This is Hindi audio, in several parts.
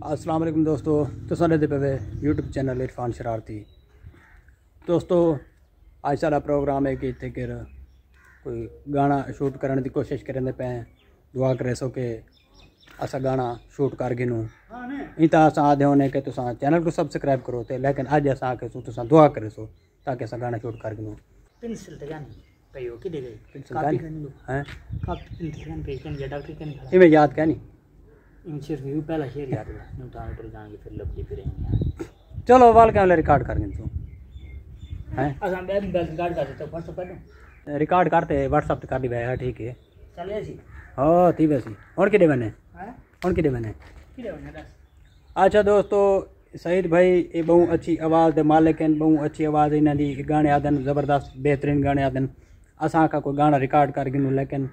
अस्सलाम वालेकुम दोस्तों तुसां दे पे यूट्यूब चैनल इरफान शरारती। दोस्तों अज सारा प्रोग्राम है कि इतने कि कोई गाना शूट करने की कोशिश करें पे। दुआ करे सो कि असा गाना शूट कर गिनू। अस आदे होने कि तुसा चैनल को सब्सक्राइब करो तो लेकिन अज अस आके तुसा दुआ करे सो ताकि असा गाना शूट कर गिनू। पेंसिल तो जानी कई हो किधर गई पेंसिल जानी? हैं? कापी पेंसिल करनी पे करनी डॉक्टर खड़ा? इवें याद क्या नहीं व्यू पहला शेर याद है नु ताने पर जाएँगे फिर लपटी फिरेंगे चलो वाल क्या रिकॉर्ड कर गिन तू। हैं? असां बैग बैग गार्ड कर देते व्हाट्सएप कर रिकॉर्ड करते व्हाट्सअप कर दी भाई ठीक है। चले ऐसी हाँ। थी वैसी और किधे बने? हैं? और किधे बने? किधर होने दस? अच्छा दोस्तों सईद भाई ये बहुत अच्छी आवाज़ दे मालिक हैं बहुत अच्छी आवाज़ इन्हों दी। गाने आदन ज़बरदस्त बेहतरीन गाने आदन। असां का कोई गाना रिकॉर्ड कर गिनू लेकिन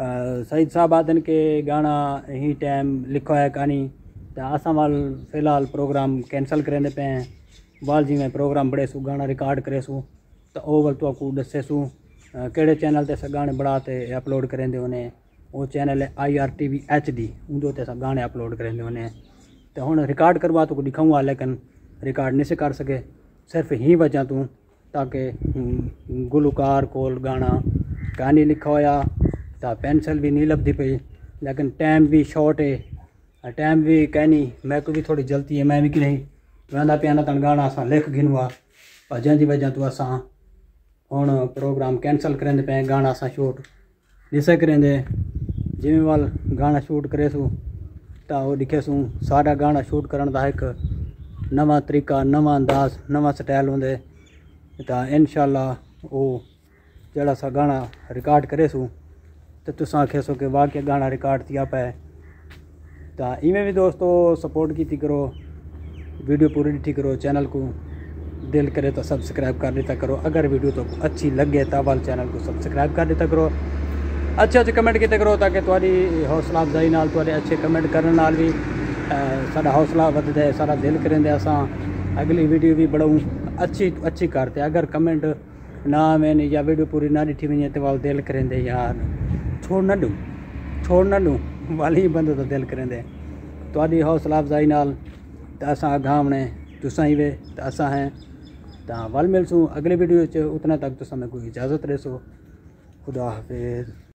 सईद साहब आदन के गाना ही टाइम लिखो है कहानी तो असां वाल फ़िलहाल प्रोग्राम कैंसल करेंदे पे हैं वाल जी में प्रोग्राम बड़े सू गाना रिकॉर्ड करे सू तो ओ वल तो को दसे सू अ, चैनल ते असां गाने बड़ा ते अपलोड करेंदे होने वो चैनल है I R T V H D उंदे ते अपलोड करेंदे होने तो हूँ रिकॉर्ड करवा तो दिखाऊँगा लेकिन रिकॉर्ड नहीं से कर सके सिर्फ़ ही वजह तू ताकि गुलकार कोल गाना कहानी लिखा होया तो पेंसिल भी नहीं लभदी पई लेकिन टाइम भी शॉर्ट है टाइम भी कहनी मैं को भी थोड़ी जल्दी है मैं भी कि नहीं वेंदा पिया ना तन गाना असां लिख गिनवा पर जंहिंजी वजह तू असां ਹੁਣ प्रोग्राम कैंसल करेंदे पे गाना असां शूट ॾिसे करेंदे जिमें वाल गाना शूट करे सू ਤਾਂ ਉਹ ਦਿਖੇ ਸੂ ਸਾਡਾ ਗਾਣਾ ਸ਼ੂਟ ਕਰਨ ਦਾ ਇੱਕ ਨਵਾਂ ਤਰੀਕਾ ਨਵਾਂ ਅੰਦਾਜ਼ ਨਵਾਂ ਸਟਾਈਲ ਹੁੰਦੇ ਤਾਂ ਇਨਸ਼ਾਅੱਲਾ ਉਹ ਜਿਹੜਾ ਸਾ ਗਾਣਾ ਰਿਕਾਰਡ ਕਰੇ ਸੂ ਤੇ ਤੁਸੀਂ ਆਖੇ ਸੋ ਕਿ ਵਾਕਿਆ ਗਾਣਾ ਰਿਕਾਰਡ ਥਿਆ ਪਿਆ ਤਾਂ ਇਵੇਂ ਵੀ ਦੋਸਤੋ ਸਪੋਰਟ ਕੀਤੀ ਕਰੋ वीडियो पूरी ॾिठी करो चैनल को दिल करे तो सब्सक्राइब कर देता करो अगर वीडियो तो अच्छी लगे तो वाल चैनल को सब्सक्राइब कर देता करो अच्छे अच्छे कमेंट किते करो ताकि ਤੁਹਾਡੀ ਹੌਸਲਾ ਅਫਜ਼ਾਈ ਨਾਲ ਤੁਹਾਡੇ ਅੱਛੇ ਕਮੈਂਟ ਕਰਨ ਨਾਲ ਵੀ ਅ, ਸਾਡਾ ਹੌਸਲਾ ਵੱਧਦਾ ਹੈ ਸਾਡਾ ਦਿਲ ਕਰਿੰਦੇ ਅਸਾਂ ਅਗਲੀ ਵੀਡੀਓ ਵੀ ਬਣਾਉਂ ਅੱਛੀ ਤੋਂ ਅੱਛੀ ਕਰਤੇ ਅਗਰ ਕਮੈਂਟ ਨਾ ਆਵੇਂ ਜਾਂ ਵੀਡੀਓ ਪੂਰੀ ਨਾ ॾिठी वञे त वाल दिल करेंदे यार छोड़ न दूँ छोड़ न दूँ वाली ਬੰਦੇ ਦਾ ਦਿਲ ਕਰਿੰਦੇ ਤੁਹਾਡੀ ਹੌਸਲਾ ਅਫਜ਼ਾਈ ਨਾਲ ਤਾਂ ਅਸਾਂ ਅਗਾਂਹਣੇ ਤੁਸਾਂ ਹੀ ਵੇ ਤਾਂ ਅਸਾਂ ਹੈ ਤਾਂ ਵੱਲ ਮਿਲਸੂ ਅਗਲੇ ਵੀਡੀਓ 'ਚ ਉਤਨਾ ਤੱਕ ਤੁਸਾਂ ਮੈਨੂੰ ਕੋਈ ਇਜਾਜ਼ਤ ਰਹੇ ਸੋ ਖੁਦਾ ਹਾਫਿਜ਼